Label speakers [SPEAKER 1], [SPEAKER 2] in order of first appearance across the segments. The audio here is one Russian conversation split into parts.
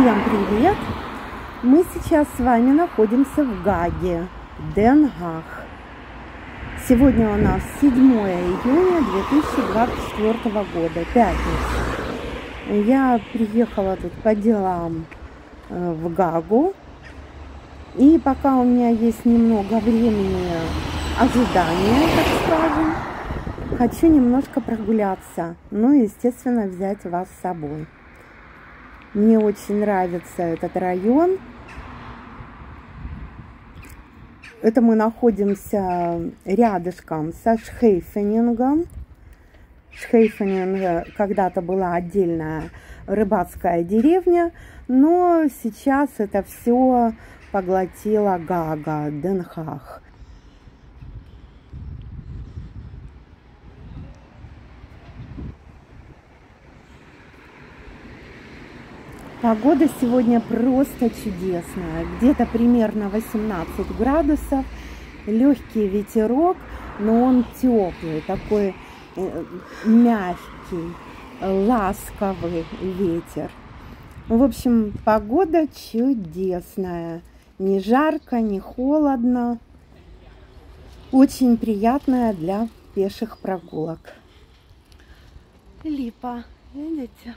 [SPEAKER 1] Всем привет! Мы сейчас с вами находимся в Гаге, Ден Гаг. Сегодня у нас 7 июня 2024 года, пятница. Я приехала тут по делам э, в Гагу. И пока у меня есть немного времени ожидания, так скажем, хочу немножко прогуляться. Ну и, естественно, взять вас с собой. Мне очень нравится этот район. Это мы находимся рядышком со Шхейфенингом. Шхейфенинг когда-то была отдельная рыбацкая деревня, но сейчас это все поглотила Гага, Денхах. Погода сегодня просто чудесная. Где-то примерно 18 градусов. Легкий ветерок, но он теплый, такой э, мягкий, ласковый ветер. В общем, погода чудесная. Не жарко, не холодно. Очень приятная для пеших прогулок. Липа, видите?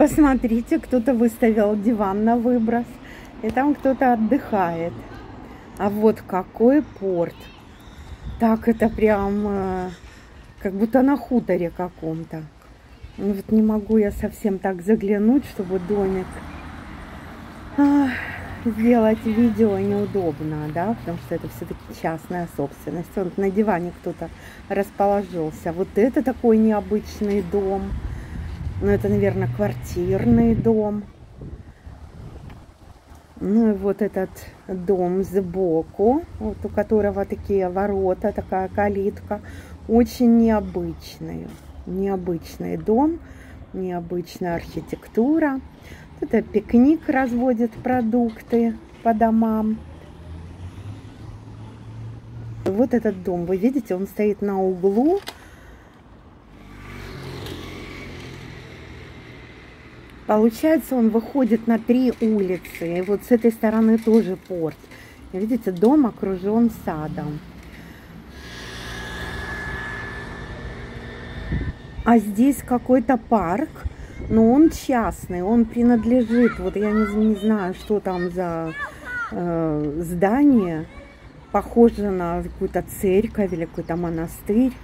[SPEAKER 1] Посмотрите, кто-то выставил диван на выброс. И там кто-то отдыхает. А вот какой порт. Так это прям э, как будто на хуторе каком-то. Ну вот не могу я совсем так заглянуть, чтобы домик а, сделать видео неудобно, да, потому что это все-таки частная собственность. Вот на диване кто-то расположился. Вот это такой необычный дом. Ну, это, наверное, квартирный дом. Ну и вот этот дом сбоку, вот у которого такие ворота, такая калитка. Очень необычный. Необычный дом, необычная архитектура. Это пикник разводит продукты по домам. Вот этот дом, вы видите, он стоит на углу Получается, он выходит на три улицы. И вот с этой стороны тоже порт. Видите, дом окружен садом. А здесь какой-то парк, но он частный, он принадлежит, вот я не, не знаю, что там за э, здание, похоже на какую-то церковь или какой-то монастырь.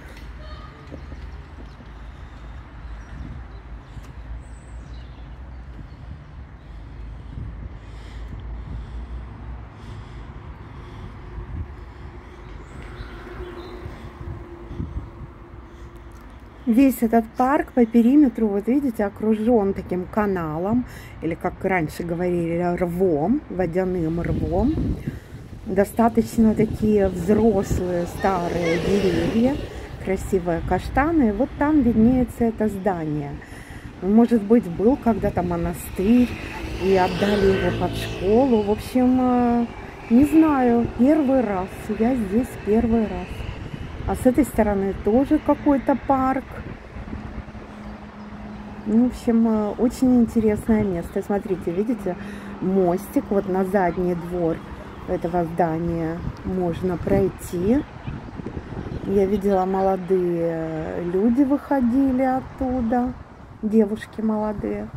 [SPEAKER 1] Весь этот парк по периметру, вот видите, окружен таким каналом, или как раньше говорили, рвом, водяным рвом. Достаточно такие взрослые старые деревья, красивые каштаны. И вот там виднеется это здание. Может быть, был когда-то монастырь, и отдали его под школу. В общем, э, не знаю, первый раз. Я здесь первый раз. А с этой стороны тоже какой-то парк. Ну, в общем, э, очень интересное место. Смотрите, видите, мостик вот на задний двор этого здания можно пройти. Я видела, молодые люди выходили оттуда, девушки молодые.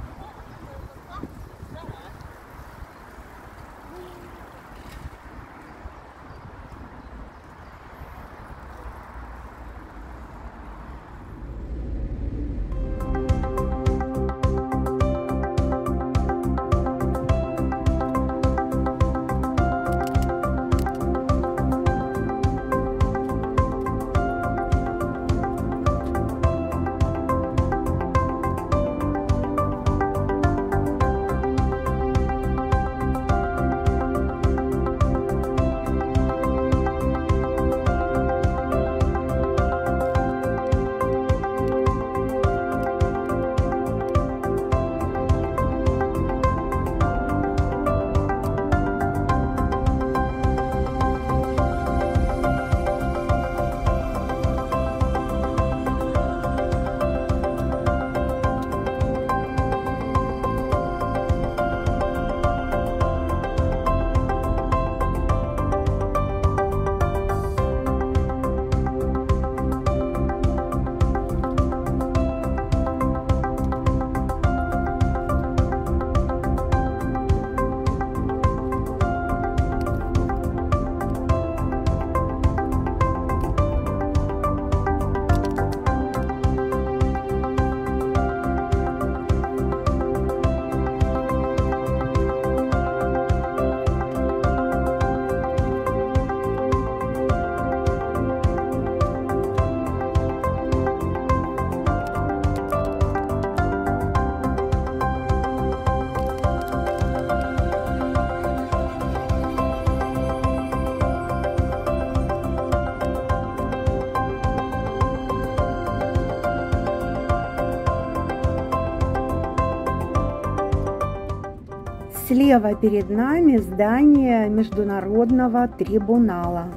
[SPEAKER 1] Слева перед нами здание Международного трибунала.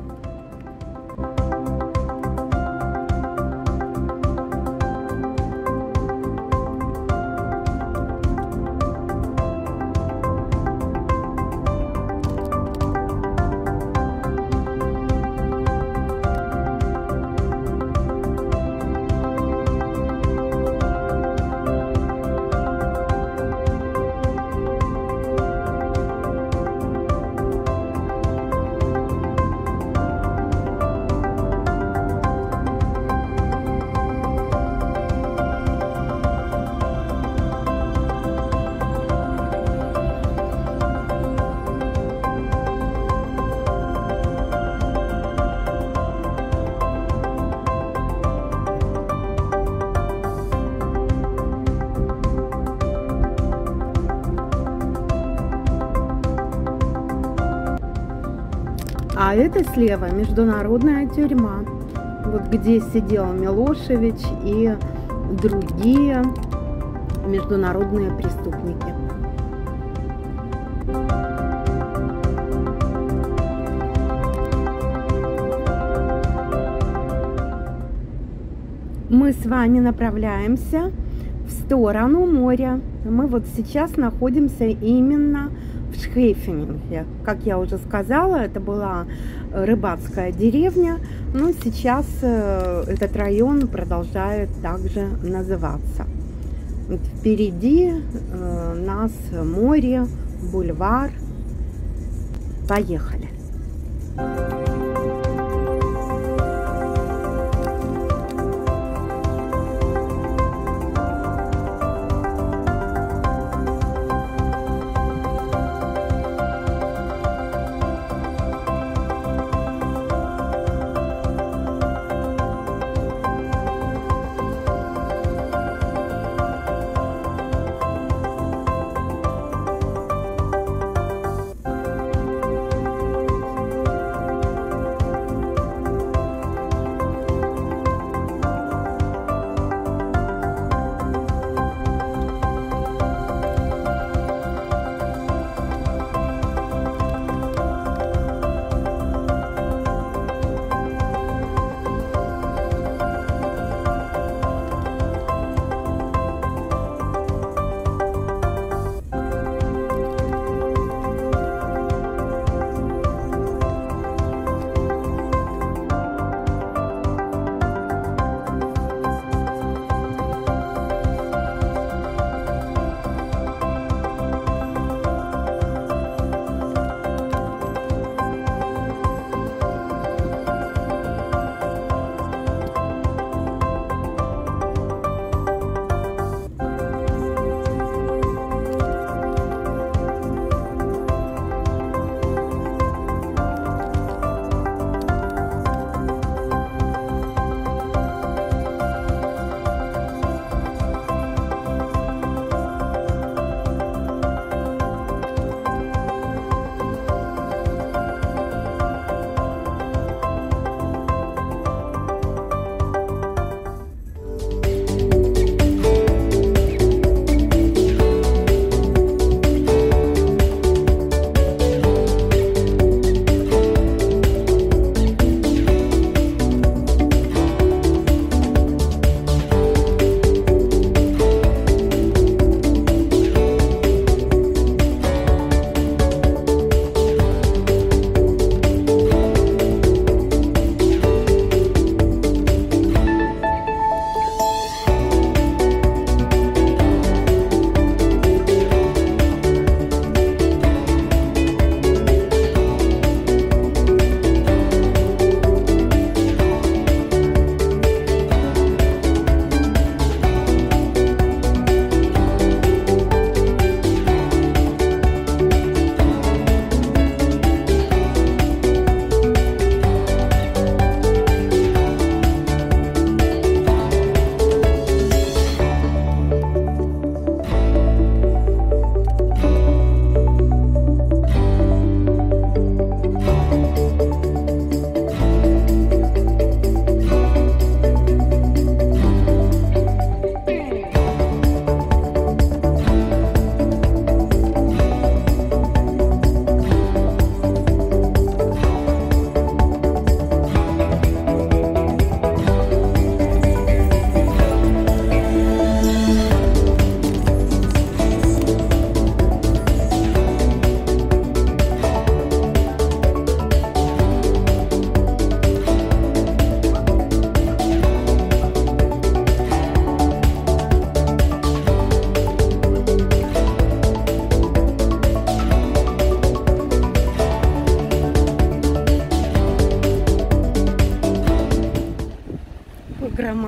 [SPEAKER 1] А это слева международная тюрьма. Вот где сидел Милошевич и другие международные преступники. Мы с вами направляемся в сторону моря. Мы вот сейчас находимся именно в Шхейфенинге. Как я уже сказала, это была рыбацкая деревня, но сейчас э, этот район продолжает также называться. Впереди э, нас море, бульвар. Поехали!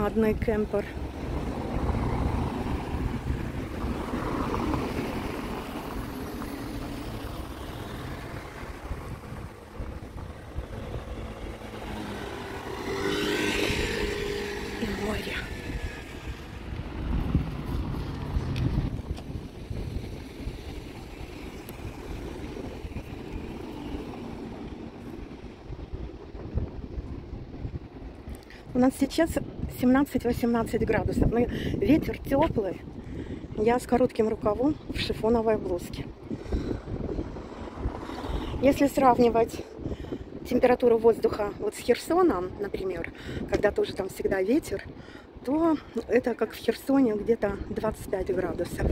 [SPEAKER 1] Громадный кемпер. У нас сейчас 17-18 градусов. Но ветер теплый. Я с коротким рукавом в шифоновой блузке. Если сравнивать температуру воздуха вот с Херсоном, например, когда тоже там всегда ветер, то это как в Херсоне где-то 25 градусов.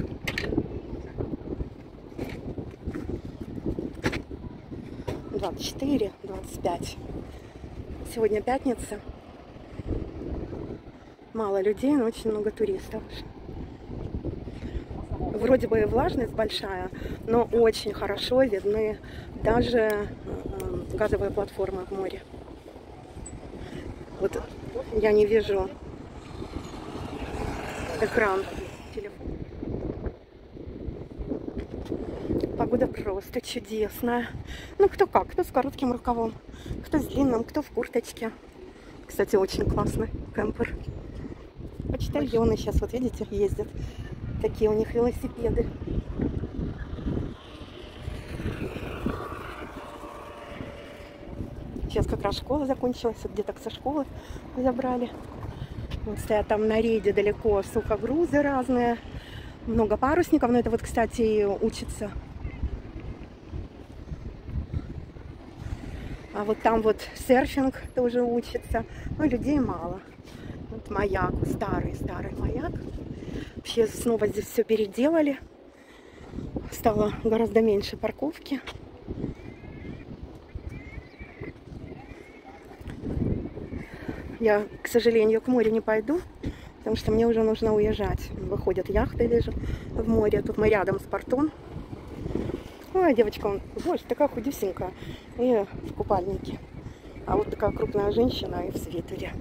[SPEAKER 1] Двадцать четыре, двадцать пять. Сегодня пятница. Мало людей, но очень много туристов. Вроде бы и влажность большая, но очень хорошо видны даже э, газовые платформы в море. Вот я не вижу экран телефона. Погода просто чудесная. Ну, кто как, кто с коротким рукавом, кто с длинным, кто в курточке. Кстати, очень классный кемпер. Почтальоны сейчас, вот видите, ездят. Такие у них велосипеды. Сейчас как раз школа закончилась, вот где-то со школы забрали. Вот стоят там на рейде далеко сухогрузы разные. Много парусников, но это вот, кстати, учится. А вот там вот серфинг тоже учится. Но людей мало. Вот маяк, старый-старый маяк. Вообще снова здесь все переделали. Стало гораздо меньше парковки. Я, к сожалению, к морю не пойду, потому что мне уже нужно уезжать. Выходят яхты, вижу, в море. Тут мы рядом с портом. Ой, девочка, боже, такая худюсенькая. И в купальнике. А вот такая крупная женщина и в свитере.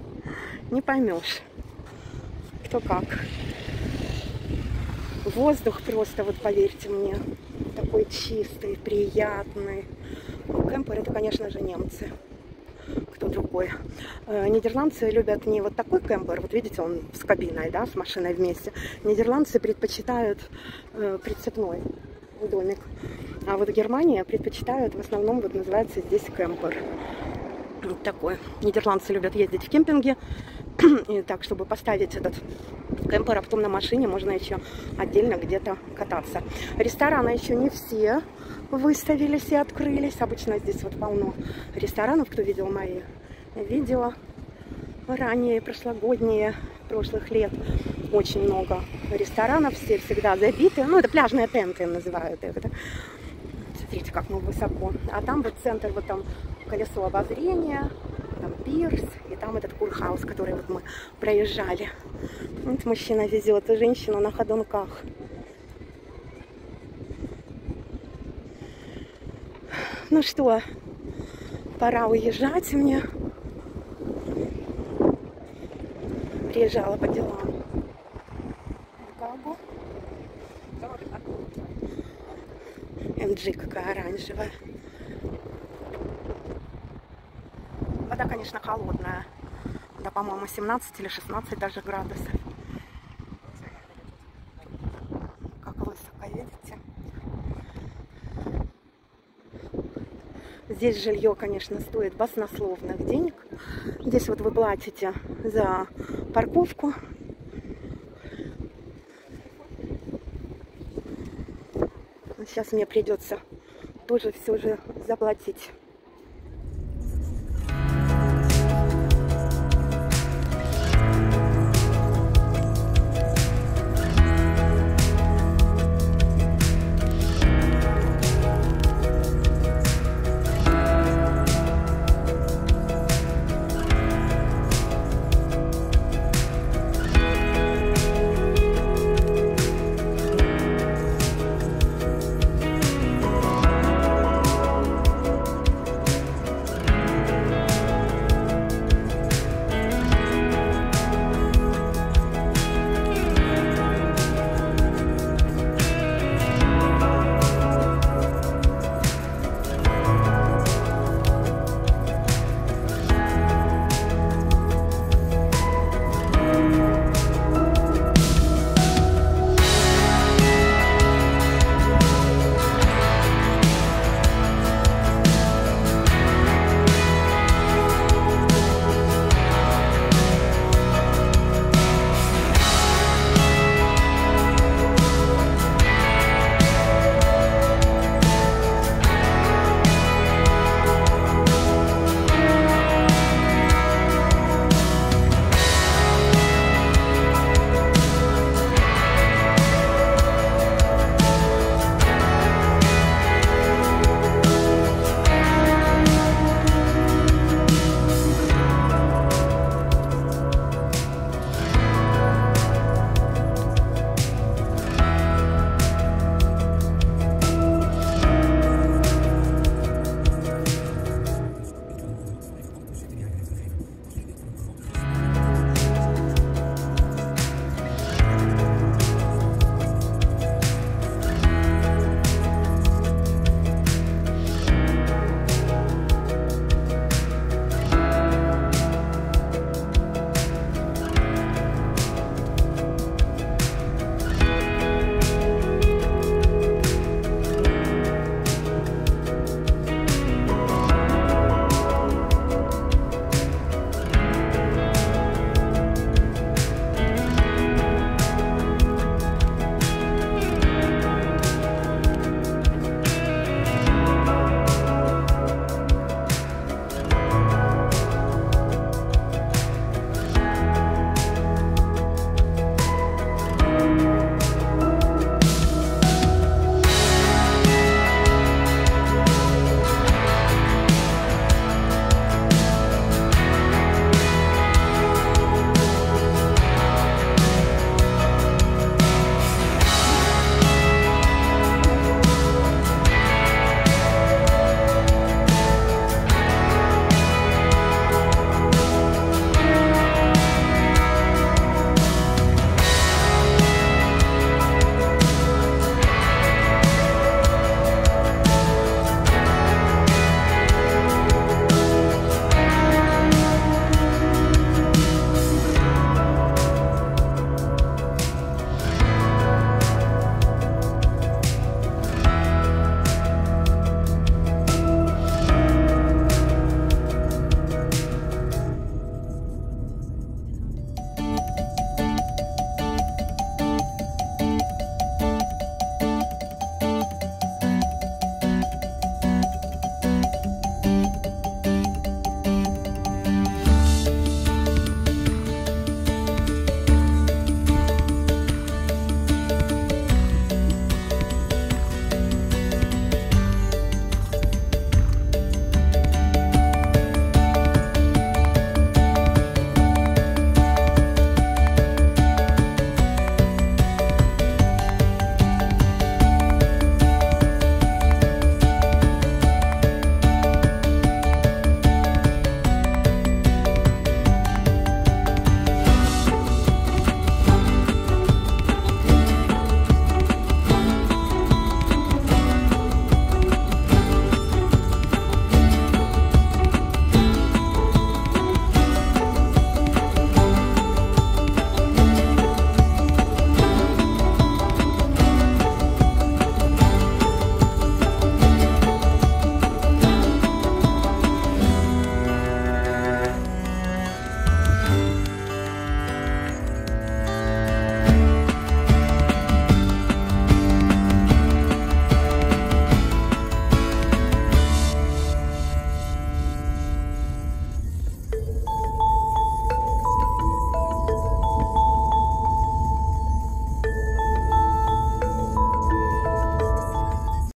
[SPEAKER 1] Не поймешь, кто как. Воздух просто, вот поверьте мне, такой чистый, приятный. Ну, кемпер это, конечно же, немцы кто другой. Э, нидерландцы любят не вот такой кемпер, вот видите, он с кабиной, да, с машиной вместе. Нидерландцы предпочитают э, прицепной домик. А вот Германия предпочитают в основном, вот называется здесь кемпер. Вот такой. Нидерландцы любят ездить в кемпинге. И так, чтобы поставить этот кемпер, а потом на машине можно еще отдельно где-то кататься. Рестораны еще не все выставились и открылись. Обычно здесь вот полно ресторанов, кто видел мои видео ранее, прошлогодние, прошлых лет. Очень много ресторанов, все всегда забиты. Ну, это пляжные тенты называют их. Да? Смотрите, как мы высоко. А там вот центр, вот там колесо обозрения, там пирс, и там этот курхаус, который вот мы проезжали. Вот мужчина везет, и женщина на ходунках. Ну что, пора уезжать мне. Приезжала по делам. MG какая оранжевая. Конечно, холодная. Да, по-моему, 17 или 16 даже градусов. Как высоко, видите? Здесь жилье, конечно, стоит баснословных денег. Здесь вот вы платите за парковку. Сейчас мне придется тоже все же заплатить.